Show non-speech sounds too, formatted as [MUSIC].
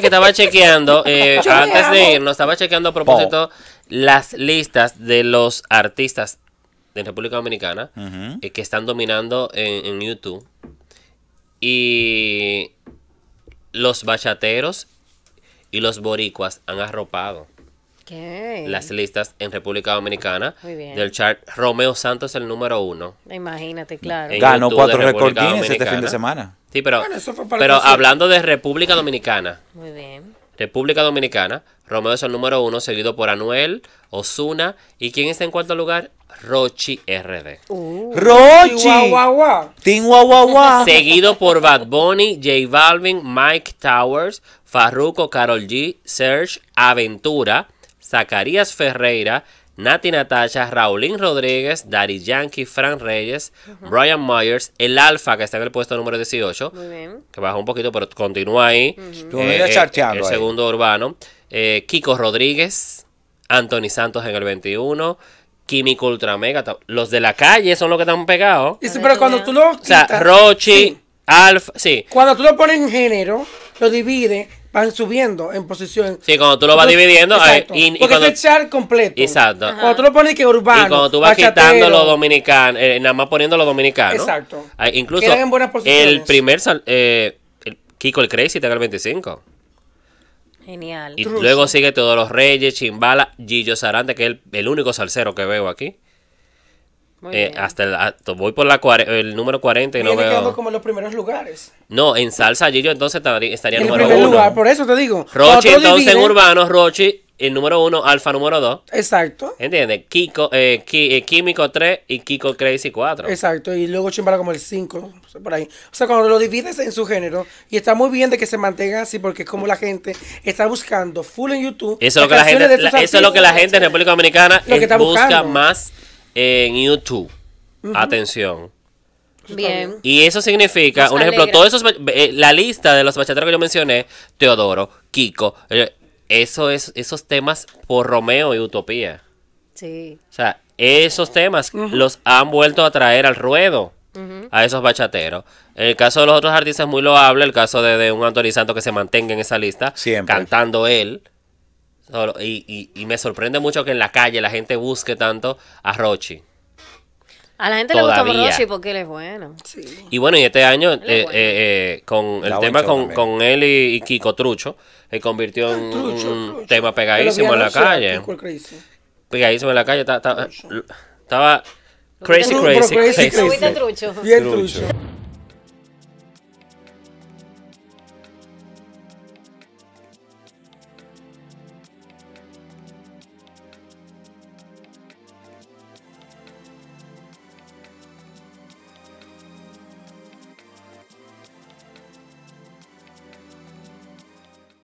que estaba chequeando, eh, [LAUGHS] antes de irnos, estaba chequeando a propósito las listas de los artistas de República Dominicana eh, que están dominando en, en YouTube. Y los bachateros y los boricuas han arropado ¿Qué? las listas en República Dominicana Muy bien. del chart. Romeo Santos el número uno. Imagínate, claro. Ganó cuatro Guinness este fin de semana. Sí, pero, Bueno, eso fue para el pero hablando de República Dominicana, Muy bien. República Dominicana, Romeo es el número uno, seguido por Anuel, Osuna. ¿Y quién está en cuarto lugar? Rochi RD. Uh, ¡Rochi! ¡Tin! [LAUGHS] Seguido por Bad Bunny, J Balvin, Mike Towers, Farruko, Carol G, Serge, Aventura, Zacarías Ferreira, Nati Natasha, Raulín Rodríguez, Daddy Yankee, Fran Reyes, Brian Myers, El Alfa, que está en el puesto número 18, muy bien. que bajó un poquito, pero continúa ahí. Charteando el ahí. segundo urbano. Eh, Kiko Rodríguez, Anthony Santos en el 21, Químico Ultramega. ta- Los de la calle son los que están pegados. Y sí, pero cuando tú lo O sea, Rochi, sí. Alfa, sí. Cuando tú lo pones en género, lo divides, van subiendo en posición. Sí, cuando tú lo vas Entonces, dividiendo, eh, exacto, y, y porque cuando, es el chart completo. exacto. Cuando tú lo pones que urbano, Y cuando tú vas bachatero, quitando los dominicanos, eh, nada más poniendo los dominicanos. Exacto. ah, incluso Quedan en buenas posiciones. el primer, sal- eh, el Kiko el Crazy está en el 25. Genial. Y luego sigue todos los Reyes, Chimbala, Gillo Sarante, que es el, el único salsero que veo aquí. Muy Eh, bien. hasta el, hasta- voy por la el número 40 y no Viene veo. como en los primeros lugares. No, en salsa Gillo entonces estaría, el número primer uno. lugar, por eso te digo. Rochi entonces en divides- urbano, Rochi el número uno, Alfa número 2. Exacto. ¿Entiendes? Kiko, eh, Ki- eh, Químico 3 y Kiko Crazy 4. Exacto, y luego Chimbala como el 5, por ahí. O sea, cuando lo divides en su género, y está muy bien de que se mantenga así, porque es como la gente está buscando full en YouTube. Eso es lo que la gente, la- eso es lo que la gente en República Dominicana Lo que está busca buscando. más en YouTube. Atención. Bien. Y eso significa, Nos un ejemplo, todos esos, eh, la lista de los bachateros que yo mencioné, Teodoro, Kiko, eh, eso es, esos temas por Romeo y Utopía. Sí. O sea, esos temas los han vuelto a traer al ruedo a esos bachateros. En el caso de los otros artistas es muy loable, el caso de, de un Anthony Santos que se mantenga en esa lista, Siempre. cantando él. Solo- y, y- y me sorprende mucho que en la calle la gente busque tanto a Rochi. A la gente le gusta. Rochi porque él es bueno. Sí. Y bueno, y este año, eh, bueno. eh, eh, con el tema con, con él y, y Kiko Trucho, se convirtió en Trucho, un trucho. tema pegadísimo en la calle. Pegadísimo en la calle. ta- ta- Estaba crazy, crazy, crazy. Bien Trucho. trucho.